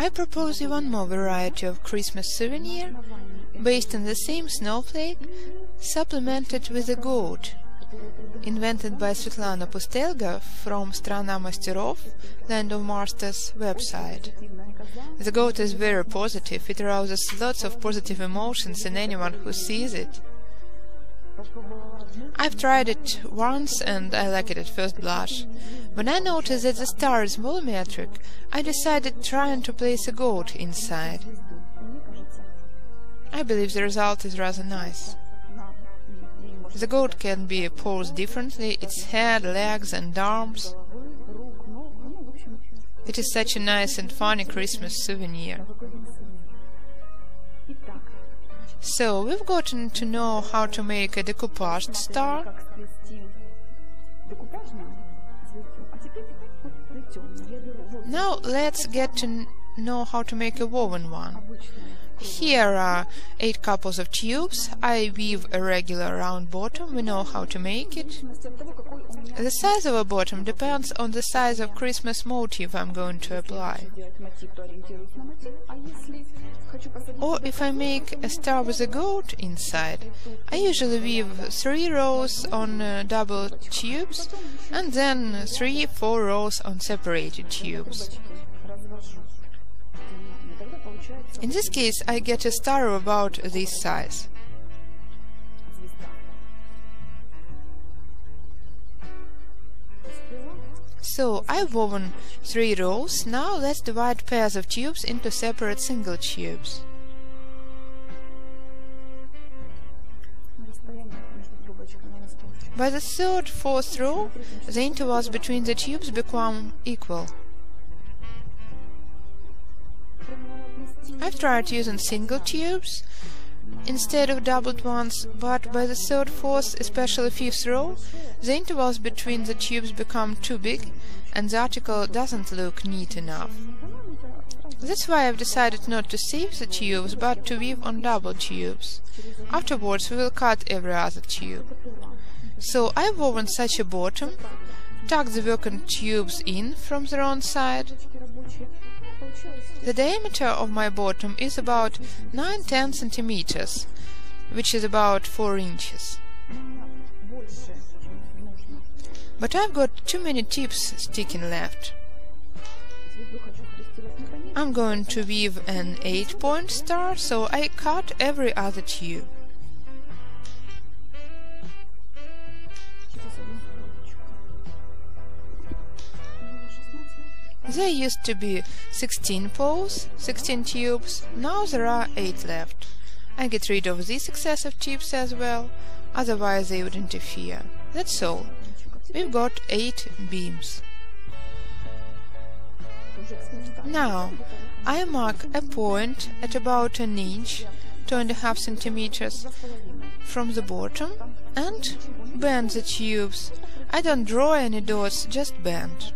I propose you one more variety of Christmas souvenir, based on the same snowflake, supplemented with a goat, invented by Svetlana Pustelga from Strana Masterov, Land of Masters website. The goat is very positive, it arouses lots of positive emotions in anyone who sees it. I've tried it once and I like it at first blush. When I noticed that the star is volumetric, I decided trying to place a goat inside. I believe the result is rather nice. The goat can be posed differently, its head, legs and arms. It is such a nice and funny Christmas souvenir. So, we've gotten to know how to make a decoupaged star. Now let's get to know how to make a woven one. Here are 8 couples of tubes. I weave a regular round bottom, we know how to make it. The size of a bottom depends on the size of Christmas motif I'm going to apply. Or if I make a star with a goat inside, I usually weave 3 rows on uh, double tubes and then 3-4 rows on separated tubes. In this case I get a star of about this size. So I've woven three rows, now let's divide pairs of tubes into separate single tubes. By the third, fourth row, the intervals between the tubes become equal. Tried using single tubes instead of doubled ones, but by the third, fourth, especially fifth row, the intervals between the tubes become too big and the article doesn't look neat enough. That's why I've decided not to save the tubes, but to weave on double tubes. Afterwards we will cut every other tube. So I've woven such a bottom, tucked the working tubes in from the wrong side, the diameter of my bottom is about 9-10 centimeters, which is about 4 inches. But I've got too many tips sticking left. I'm going to weave an 8-point star, so I cut every other tube. There used to be 16 poles, 16 tubes, now there are 8 left. I get rid of these excessive tubes as well, otherwise they would interfere. That's all. We've got 8 beams. Now, I mark a point at about an inch, two and a half centimeters from the bottom and bend the tubes. I don't draw any dots, just bend.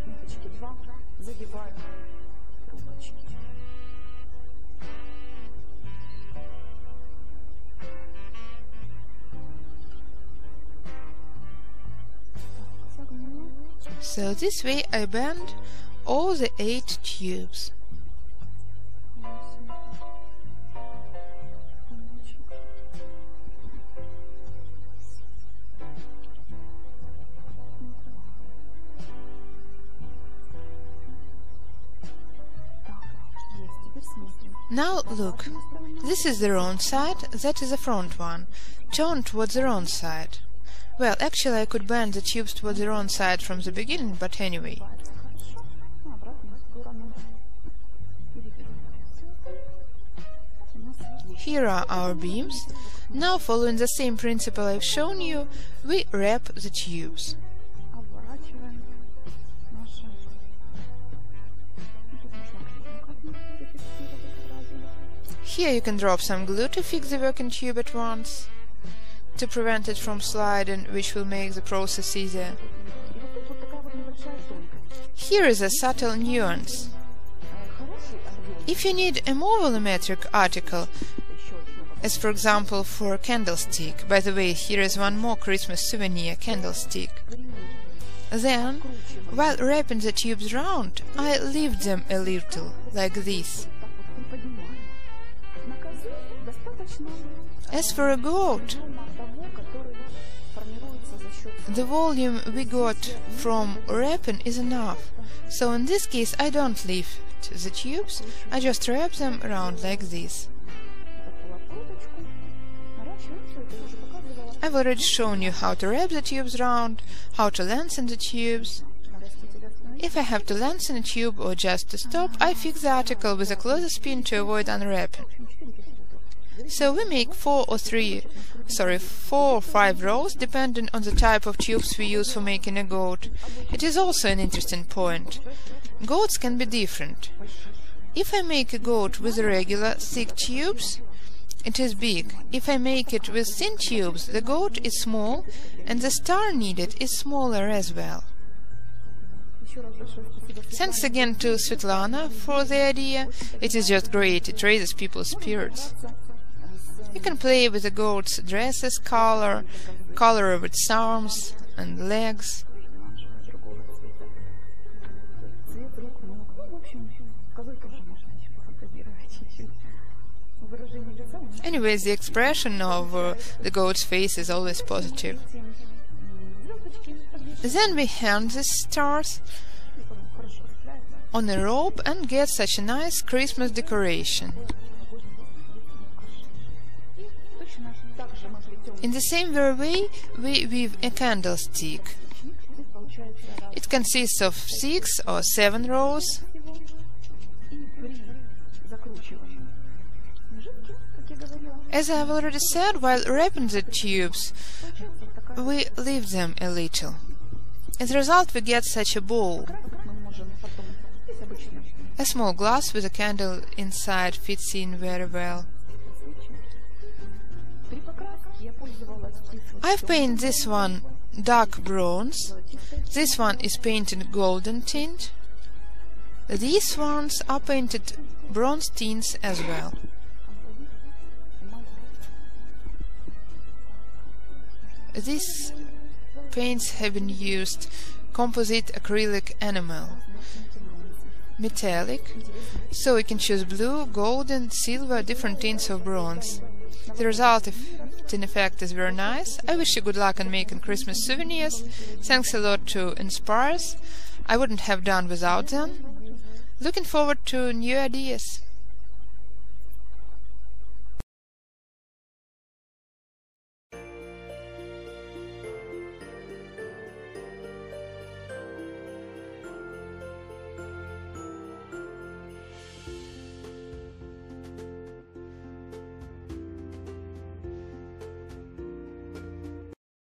So this way I bend all the eight tubes. Now look, this is the wrong side, that is the front one. Turn towards the wrong side. Well, actually I could bend the tubes towards the wrong side from the beginning, but anyway. Here are our beams. Now, following the same principle I've shown you, we wrap the tubes. Here you can drop some glue to fix the working tube at once to prevent it from sliding, which will make the process easier. Here is a subtle nuance. If you need a more volumetric article, as for example for a candlestick, by the way, here is one more Christmas souvenir candlestick, then, while wrapping the tubes round, I lift them a little, like this. As for a goat, the volume we got from wrapping is enough. So in this case I don't lift the tubes, I just wrap them around like this. I've already shown you how to wrap the tubes round, how to lengthen the tubes. If I have to lengthen a tube or just to stop, I fix the article with a closer spin to avoid unwrapping. So we make four or three, sorry, four or five rows depending on the type of tubes we use for making a goat. It is also an interesting point. Goats can be different. If I make a goat with regular, thick tubes, it is big. If I make it with thin tubes, the goat is small and the star needed is smaller as well. Thanks again to Svetlana for the idea. It is just great. It raises people's spirits. You can play with the goat's dresses color, color of its arms and legs. Anyways, the expression of uh, the goat's face is always positive. Then we hang the stars on a rope and get such a nice Christmas decoration. In the same way we weave a candlestick. It consists of six or seven rows. As I have already said, while wrapping the tubes, we leave them a little. As a result, we get such a ball. A small glass with a candle inside fits in very well. I've painted this one dark bronze, this one is painted golden tint, these ones are painted bronze tints as well. These paints have been used composite acrylic enamel, metallic, so we can choose blue, gold and silver, different tints of bronze. The result of tin effect is very nice. I wish you good luck in making Christmas souvenirs. Thanks a lot to Inspires. I wouldn't have done without them. Looking forward to new ideas.